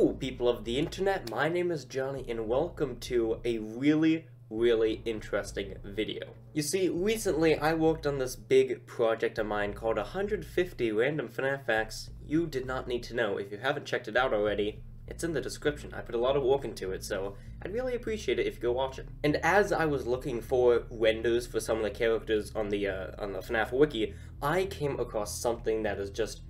Hello, people of the internet. My name is Jonny, and welcome to a really, really interesting video. You see, recently I worked on this big project of mine called 150 Random FNAF Facts You Did Not Need to Know. If you haven't checked it out already, it's in the description. I put a lot of work into it, so I'd really appreciate it if you go watch it. And as I was looking for renders for some of the characters on the uh, on the FNAF wiki, I came across something that is just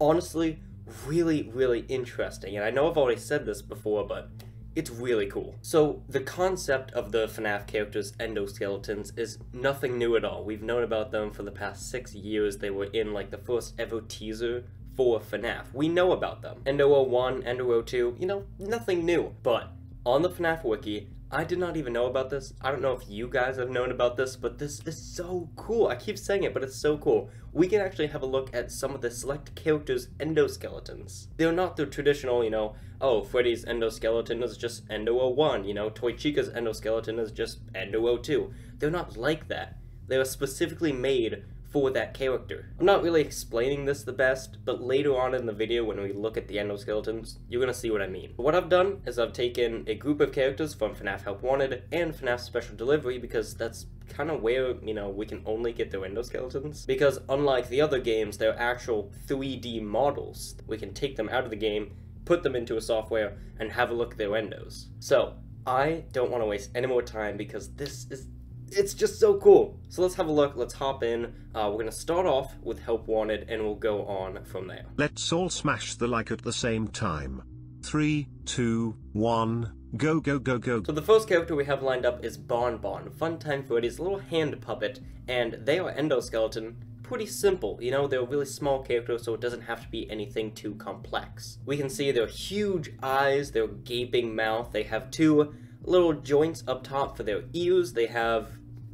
honestly really, really interesting. And I know I've already said this before, but it's really cool. So, the concept of the FNAF characters' endoskeletons is nothing new at all. We've known about them for the past six years. They were in, like, the first ever teaser for FNAF. We know about them. Endo 01, Endo 02, you know, nothing new. But, on the FNAF wiki, I did not even know about this. I don't know if you guys have known about this, but this is so cool. I keep saying it, but it's so cool. We can actually have a look at some of the select characters' endoskeletons. They're not the traditional, you know, oh, Freddy's endoskeleton is just Endo 01, you know, Toy Chica's endoskeleton is just Endo 02. They're not like that. They are specifically made for that character. I'm not really explaining this the best, but later on in the video when we look at the endoskeletons, you're gonna see what I mean. What I've done is I've taken a group of characters from FNAF Help Wanted and FNAF Special Delivery because that's kind of where, you know, we can only get their endoskeletons. Because unlike the other games, they're actual 3D models. We can take them out of the game, put them into a software, and have a look at their endos. So, I don't want to waste any more time because this is it's just so cool. So let's have a look. Let's hop in. Uh, we're going to start off with Help Wanted, and we'll go on from there. Let's all smash the like at the same time. Three, two, one, go, go, go, go. So the first character we have lined up is Bon Bon, fun time Funtime Freddy's little hand puppet, and they are endoskeleton. Pretty simple, you know, they're a really small character, so it doesn't have to be anything too complex. We can see their huge eyes, their gaping mouth, they have two little joints up top for their ears, they have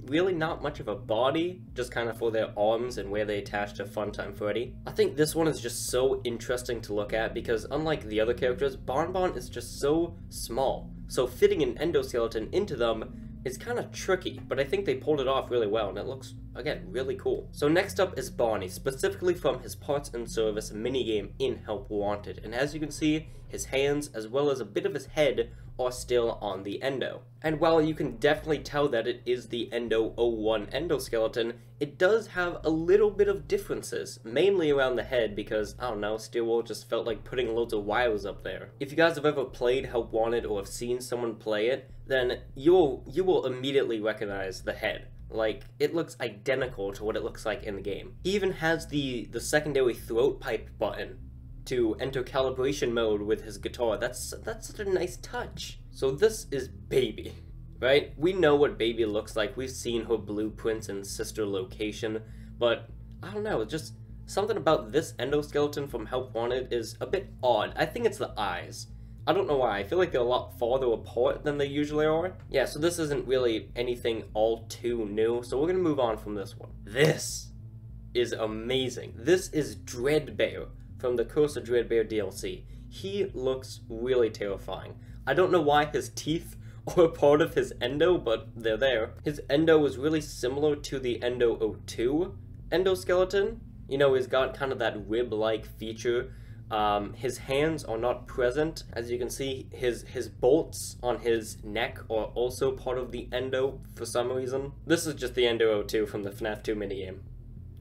really not much of a body, just kind of for their arms and where they attach to Funtime Freddy. I think this one is just so interesting to look at because unlike the other characters, Bon Bon is just so small. So fitting an endoskeleton into them is kind of tricky, but I think they pulled it off really well and it looks, again, really cool. So next up is Bonnie, specifically from his Parts and Service minigame in Help Wanted. And as you can see, his hands as well as a bit of his head are still on the endo. And while you can definitely tell that it is the Endo 01 endoskeleton, it does have a little bit of differences, mainly around the head because, I don't know, Steel Wool just felt like putting loads of wires up there. If you guys have ever played Help Wanted or have seen someone play it, then you'll, you will immediately recognize the head. Like, it looks identical to what it looks like in the game. He even has the, the secondary throat pipe button to enter calibration mode with his guitar. That's that's such a nice touch. So this is Baby, right? We know what Baby looks like. We've seen her blueprints and sister location, but I don't know, just something about this endoskeleton from Help Wanted is a bit odd. I think it's the eyes. I don't know why. I feel like they're a lot farther apart than they usually are. Yeah, so this isn't really anything all too new, so we're gonna move on from this one. This is amazing. This is Dreadbear from the Curse of Dreadbear DLC. He looks really terrifying. I don't know why his teeth are part of his endo, but they're there. His endo is really similar to the Endo 02 endoskeleton. You know, he's got kind of that rib-like feature. Um, his hands are not present. As you can see, his, his bolts on his neck are also part of the endo for some reason. This is just the Endo 02 from the FNAF 2 minigame.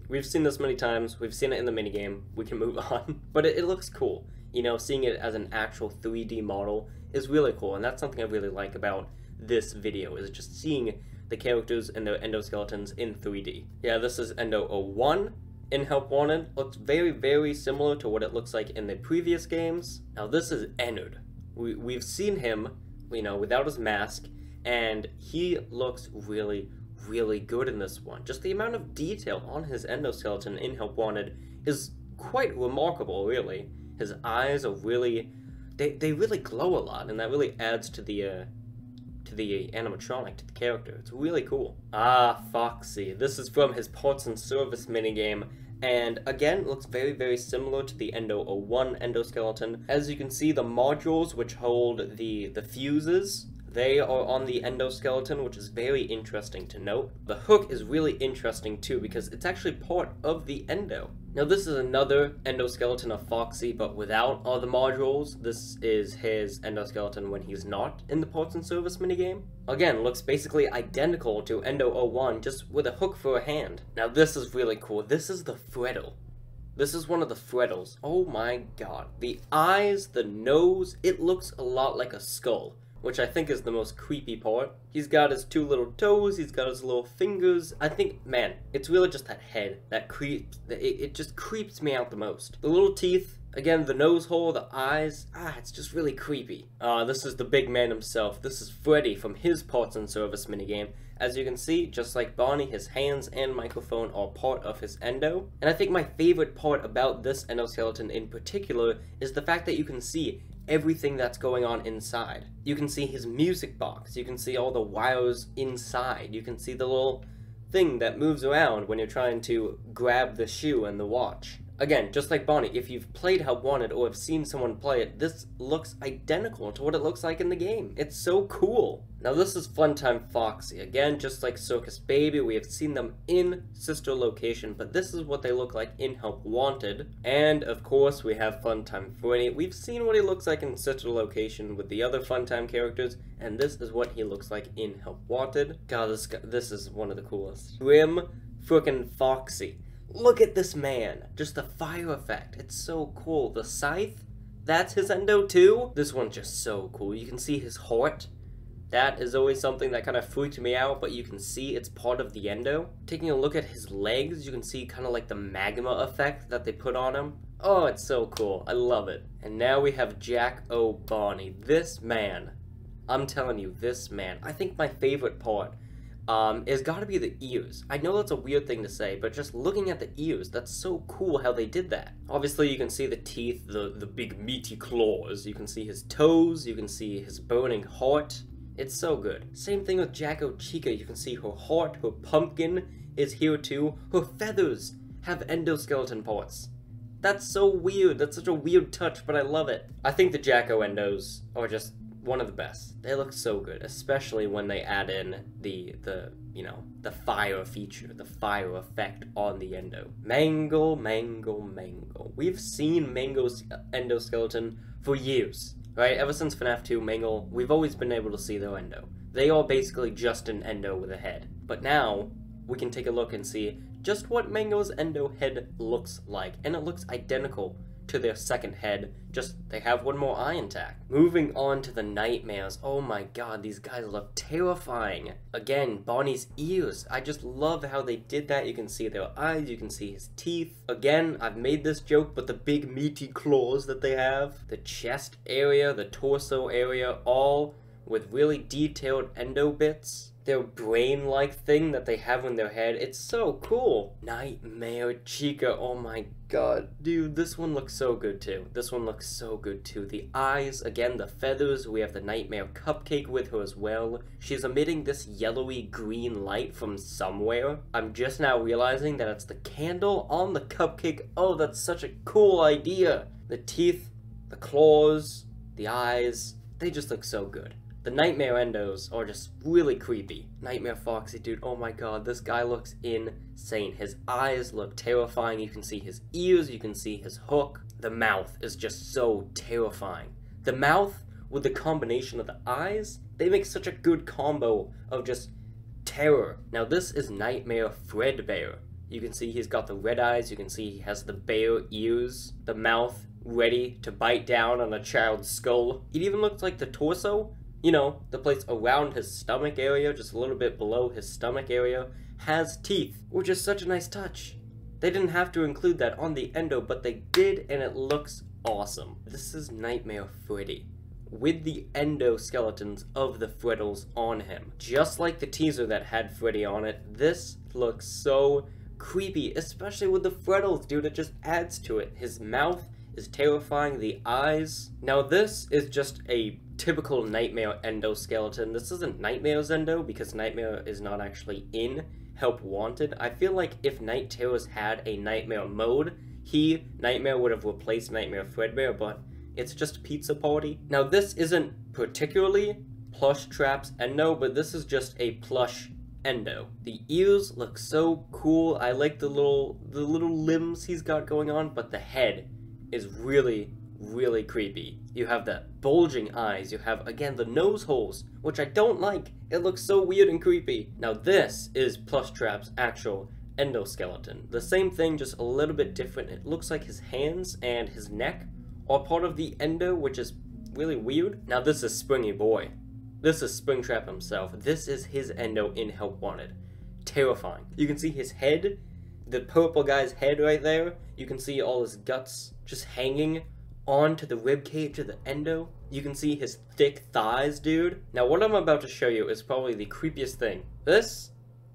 We've seen this many times, we've seen it in the minigame, we can move on. But it, it, looks cool. You know, seeing it as an actual 3D model is really cool, and that's something I really like about this video, is just seeing the characters and their endoskeletons in 3D. Yeah, this is Endo 01 in Help Wanted. Looks very, very similar to what it looks like in the previous games. Now this is Ennard. We, we've seen him, you know, without his mask, and he looks really, really good in this one. Just the amount of detail on his endoskeleton in Help Wanted is quite remarkable, really. His eyes are really, they, they really glow a lot, and that really adds to the, uh, to the animatronic, to the character. It's really cool. Ah, Foxy. This is from his Parts and Service minigame, and again, looks very, very similar to the Endo 01 endoskeleton. As you can see, the modules which hold the, the fuses They are on the endoskeleton, which is very interesting to note. The hook is really interesting too because it's actually part of the endo. Now this is another endoskeleton of Foxy, but without all the modules. This is his endoskeleton when he's not in the parts and service minigame. Again, looks basically identical to Endo 01, just with a hook for a hand. Now this is really cool. This is the Freddle. This is one of the Freddles. Oh my god. The eyes, the nose, it looks a lot like a skull which I think is the most creepy part. He's got his two little toes, he's got his little fingers. I think, man, it's really just that head that creeps, it, it just creeps me out the most. The little teeth, Again, the nose hole, the eyes, ah, it's just really creepy. Uh, this is the big man himself. This is Freddy from his Parts and Service minigame. As you can see, just like Bonnie, his hands and microphone are part of his endo. And I think my favorite part about this endoskeleton in particular is the fact that you can see everything that's going on inside. You can see his music box, you can see all the wires inside, you can see the little thing that moves around when you're trying to grab the shoe and the watch. Again, just like Bonnie, if you've played Help Wanted or have seen someone play it, this looks identical to what it looks like in the game. It's so cool. Now this is Funtime Foxy. Again, just like Circus Baby, we have seen them in sister location, but this is what they look like in Help Wanted. And of course, we have Funtime Freddy. We've seen what he looks like in sister location with the other Funtime characters, and this is what he looks like in Help Wanted. God, this, this is one of the coolest. Grim frickin' Foxy. Look at this man. Just the fire effect. It's so cool. The scythe, that's his endo too. This one's just so cool. You can see his heart. That is always something that kind of freaked me out, but you can see it's part of the endo. Taking a look at his legs, you can see kind of like the magma effect that they put on him. Oh, it's so cool. I love it. And now we have Jack O'Bonnie. This man, I'm telling you, this man, I think my favorite part um, is got to be the ears. I know that's a weird thing to say, but just looking at the ears, that's so cool how they did that. Obviously, you can see the teeth, the, the big meaty claws. You can see his toes, you can see his burning heart. It's so good. Same thing with Jack O'Chica. You can see her heart, her pumpkin is here too. Her feathers have endoskeleton parts. That's so weird. That's such a weird touch, but I love it. I think the Jacko endos are just one of the best. They look so good, especially when they add in the the you know the fire feature, the fire effect on the endo. Mangle, mangle, mangle. We've seen Mangle's endoskeleton for years, right? Ever since FNAF 2, Mangle, we've always been able to see their endo. They are basically just an endo with a head. But now we can take a look and see just what Mangle's endo head looks like, and it looks identical to their second head, just they have one more eye intact. Moving on to the nightmares, oh my god, these guys look terrifying. Again, Bonnie's ears, I just love how they did that. You can see their eyes, you can see his teeth. Again, I've made this joke, but the big meaty claws that they have, the chest area, the torso area, all with really detailed endo bits their brain-like thing that they have in their head. It's so cool. Nightmare Chica, oh my god. Dude, this one looks so good too. This one looks so good too. The eyes, again, the feathers. We have the Nightmare Cupcake with her as well. She's emitting this yellowy green light from somewhere. I'm just now realizing that it's the candle on the cupcake. Oh, that's such a cool idea. The teeth, the claws, the eyes, they just look so good. The Nightmare Endos are just really creepy. Nightmare Foxy, dude, oh my god, this guy looks insane. His eyes look terrifying, you can see his ears, you can see his hook. The mouth is just so terrifying. The mouth, with the combination of the eyes, they make such a good combo of just terror. Now this is Nightmare Fredbear. You can see he's got the red eyes, you can see he has the bear ears, the mouth ready to bite down on a child's skull. It even looks like the torso you know, the place around his stomach area, just a little bit below his stomach area, has teeth, which is such a nice touch. They didn't have to include that on the endo, but they did, and it looks awesome. This is Nightmare Freddy, with the endoskeletons of the Freddles on him. Just like the teaser that had Freddy on it, this looks so creepy, especially with the Freddles, dude, it just adds to it. His mouth is terrifying, the eyes. Now this is just a typical Nightmare endoskeleton. This isn't Nightmare's endo because Nightmare is not actually in Help Wanted. I feel like if Night Terrors had a Nightmare mode, he, Nightmare, would have replaced Nightmare Fredbear, but it's just Pizza Party. Now this isn't particularly Plushtrap's endo, but this is just a plush endo. The ears look so cool. I like the little the little limbs he's got going on, but the head is really really creepy. You have the bulging eyes, you have again the nose holes, which I don't like. It looks so weird and creepy. Now this is Plushtrap's actual endoskeleton. The same thing, just a little bit different. It looks like his hands and his neck are part of the endo, which is really weird. Now this is Springy Boy. This is Springtrap himself. This is his endo in Help Wanted. Terrifying. You can see his head, the purple guy's head right there. You can see all his guts just hanging onto the rib cage of the endo. You can see his thick thighs, dude. Now what I'm about to show you is probably the creepiest thing. This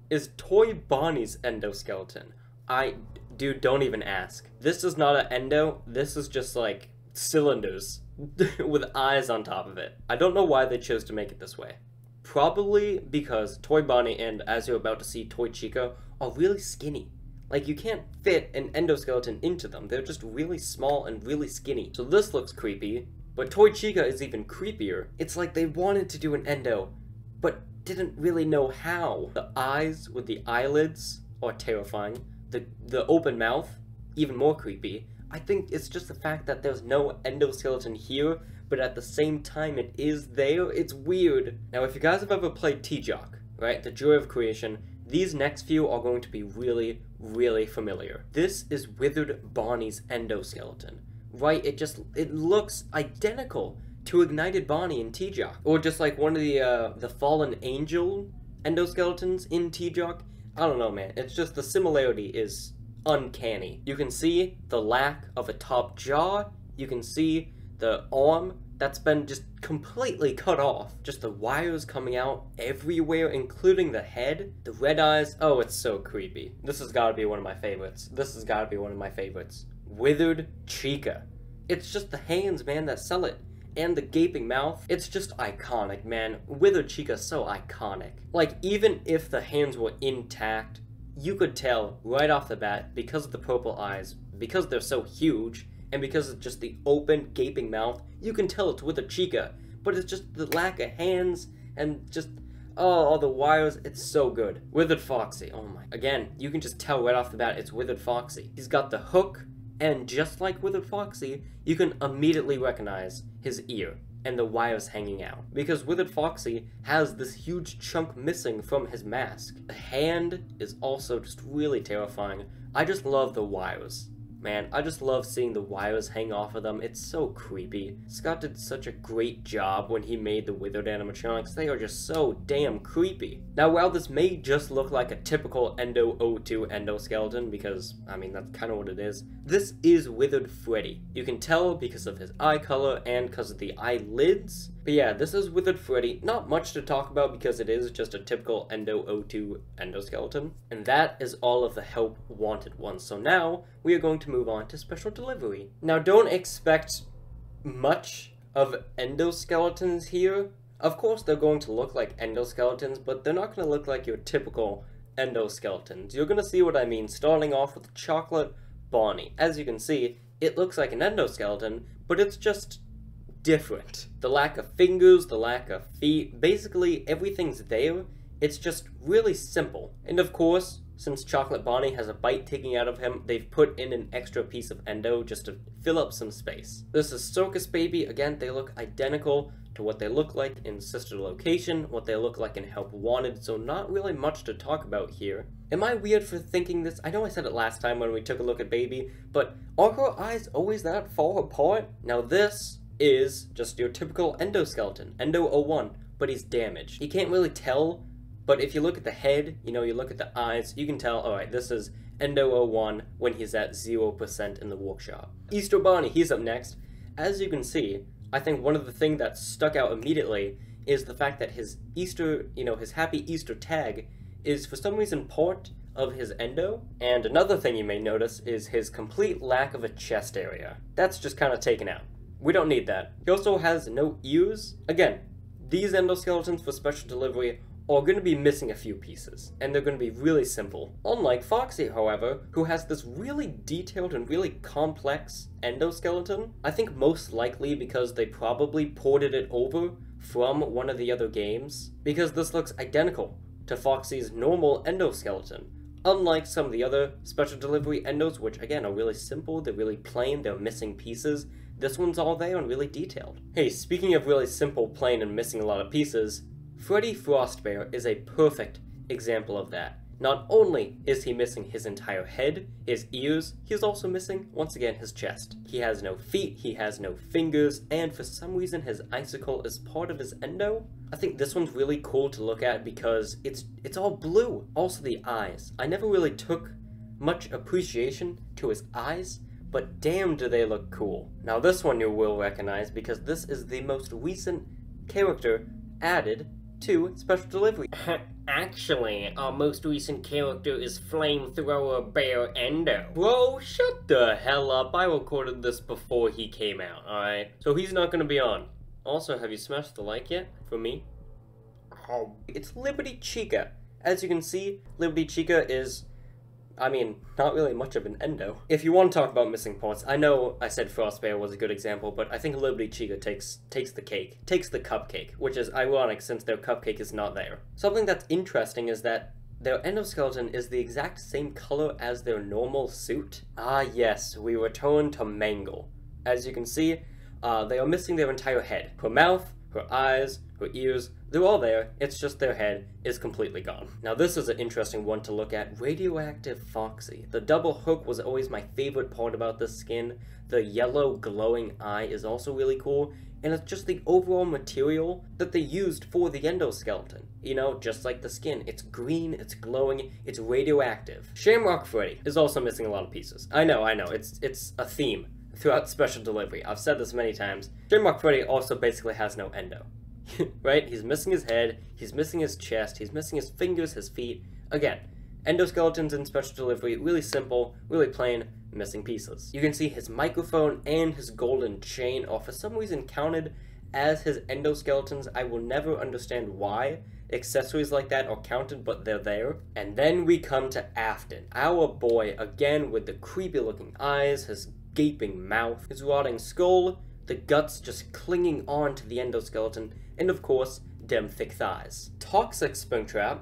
is Toy Bonnie's endoskeleton. I, dude, don't even ask. This is not an endo. This is just like cylinders with eyes on top of it. I don't know why they chose to make it this way. Probably because Toy Bonnie and, as you're about to see, Toy Chica are really skinny. Like, you can't fit an endoskeleton into them. They're just really small and really skinny. So this looks creepy, but Toy Chica is even creepier. It's like they wanted to do an endo, but didn't really know how. The eyes with the eyelids are terrifying. The, the open mouth, even more creepy. I think it's just the fact that there's no endoskeleton here, but at the same time it is there. It's weird. Now, if you guys have ever played TJOC, right, the Joy of Creation, these next few are going to be really, really familiar. This is Withered Bonnie's endoskeleton. Right, it just, it looks identical to Ignited Bonnie in TJOC. Or just like one of the, uh, the Fallen Angel endoskeletons in TJOC. I don't know, man. It's just the similarity is uncanny. You can see the lack of a top jaw. You can see the arm that's been just completely cut off. Just the wires coming out everywhere, including the head. The red eyes. Oh, it's so creepy. This has got to be one of my favorites. This has got to be one of my favorites. Withered Chica. It's just the hands, man, that sell it. And the gaping mouth. It's just iconic, man. Withered Chica's so iconic. Like, even if the hands were intact, you could tell right off the bat, because of the purple eyes, because they're so huge, and because of just the open, gaping mouth, you can tell it's Withered Chica. But it's just the lack of hands and just oh, all the wires. It's so good. Withered Foxy. Oh my. Again, you can just tell right off the bat it's Withered Foxy. He's got the hook, and just like Withered Foxy, you can immediately recognize his ear and the wires hanging out. Because Withered Foxy has this huge chunk missing from his mask. The hand is also just really terrifying. I just love the wires. Man, I just love seeing the wires hang off of them. It's so creepy. Scott did such a great job when he made the withered animatronics. They are just so damn creepy. Now, while this may just look like a typical Endo 02 endoskeleton, because, I mean, that's kind of what it is, this is Withered Freddy. You can tell because of his eye color and because of the eyelids. But yeah, this is Withered Freddy. Not much to talk about because it is just a typical Endo 02 endoskeleton. And that is all of the Help Wanted ones. So now, we are going to move on to Special Delivery. Now, don't expect much of endoskeletons here. Of course, they're going to look like endoskeletons, but they're not going to look like your typical endoskeletons. You're going to see what I mean, starting off with Chocolate Bonnie. As you can see, it looks like an endoskeleton, but it's just different. The lack of fingers, the lack of feet, basically everything's there. It's just really simple. And of course, since Chocolate Bonnie has a bite taking out of him, they've put in an extra piece of endo just to fill up some space. This is Circus Baby. Again, they look identical to what they look like in Sister Location, what they look like in Help Wanted, so not really much to talk about here. Am I weird for thinking this? I know I said it last time when we took a look at Baby, but are her eyes always that far apart? Now this is just your typical endoskeleton, Endo 01, but he's damaged. You can't really tell, but if you look at the head, you know, you look at the eyes, you can tell, alright, this is Endo 01 when he's at 0% in the workshop. Easter Bonnie, he's up next. As you can see, I think one of the things that stuck out immediately is the fact that his Easter, you know, his Happy Easter tag is for some reason part of his endo. And another thing you may notice is his complete lack of a chest area. That's just kind of taken out. We don't need that. He also has no ears. Again, these endoskeletons for special delivery are going to be missing a few pieces, and they're going to be really simple. Unlike Foxy, however, who has this really detailed and really complex endoskeleton, I think most likely because they probably ported it over from one of the other games, because this looks identical to Foxy's normal endoskeleton. Unlike some of the other special delivery endos, which again are really simple, they're really plain, they're missing pieces, this one's all there and really detailed. Hey, speaking of really simple, plain, and missing a lot of pieces, Freddy Frostbear is a perfect example of that. Not only is he missing his entire head, his ears, he is also missing, once again, his chest. He has no feet, he has no fingers, and for some reason his icicle is part of his endo? I think this one's really cool to look at because it's it's all blue. Also the eyes. I never really took much appreciation to his eyes, but damn do they look cool. Now this one you will recognize because this is the most recent character added to Special Delivery. Actually, our most recent character is Flamethrower Bear Endo. Bro, shut the hell up. I recorded this before he came out, alright? So he's not gonna be on. Also, have you smashed the like yet? For me? Oh, It's Liberty Chica. As you can see, Liberty Chica is I mean, not really much of an endo. If you want to talk about missing parts, I know I said Frostbear was a good example, but I think Liberty Chica takes takes the cake, takes the cupcake, which is ironic since their cupcake is not there. Something that's interesting is that their endoskeleton is the exact same color as their normal suit. Ah yes, we return to Mangle. As you can see, uh, they are missing their entire head. Her mouth, her eyes, her ears, they're all there, it's just their head is completely gone. Now this is an interesting one to look at, Radioactive Foxy. The double hook was always my favorite part about this skin. The yellow glowing eye is also really cool, and it's just the overall material that they used for the endoskeleton. You know, just like the skin, it's green, it's glowing, it's radioactive. Shamrock Freddy is also missing a lot of pieces. I know, I know, it's it's a theme throughout special delivery. I've said this many times. Shamrock Freddy also basically has no endo. right? He's missing his head, he's missing his chest, he's missing his fingers, his feet. Again, endoskeletons in special delivery, really simple, really plain, missing pieces. You can see his microphone and his golden chain are for some reason counted as his endoskeletons. I will never understand why accessories like that are counted, but they're there. And then we come to Afton, our boy, again with the creepy looking eyes, his gaping mouth, his rotting skull, the guts just clinging on to the endoskeleton, and of course, dem thick thighs. Toxic Springtrap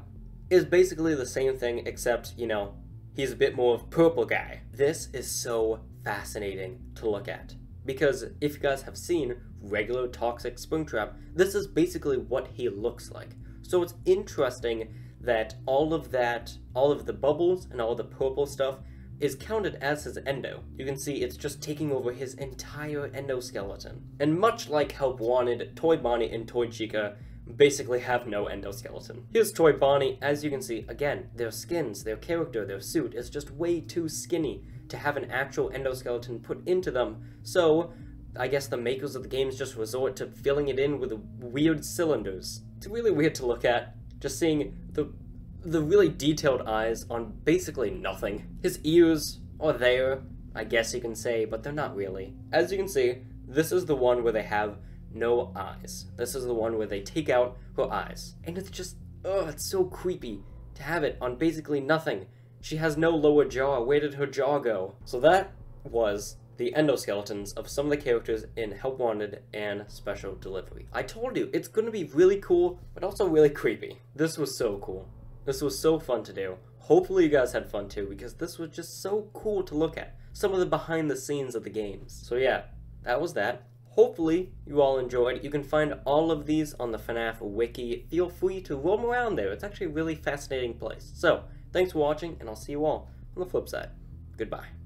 is basically the same thing, except, you know, he's a bit more of purple guy. This is so fascinating to look at. Because if you guys have seen regular Toxic Springtrap, this is basically what he looks like. So it's interesting that all of that, all of the bubbles and all the purple stuff is counted as his endo. You can see it's just taking over his entire endoskeleton. And much like Help Wanted, Toy Bonnie and Toy Chica basically have no endoskeleton. Here's Toy Bonnie, as you can see, again, their skins, their character, their suit is just way too skinny to have an actual endoskeleton put into them, so I guess the makers of the games just resort to filling it in with weird cylinders. It's really weird to look at, just seeing the the really detailed eyes on basically nothing. His ears are there, I guess you can say, but they're not really. As you can see, this is the one where they have no eyes. This is the one where they take out her eyes. And it's just, ugh, it's so creepy to have it on basically nothing. She has no lower jaw. Where did her jaw go? So that was the endoskeletons of some of the characters in Help Wanted and Special Delivery. I told you, it's gonna be really cool, but also really creepy. This was so cool. This was so fun to do. Hopefully you guys had fun too, because this was just so cool to look at. Some of the behind the scenes of the games. So yeah, that was that. Hopefully you all enjoyed. You can find all of these on the FNAF wiki. Feel free to roam around there. It's actually a really fascinating place. So, thanks for watching, and I'll see you all on the flip side. Goodbye.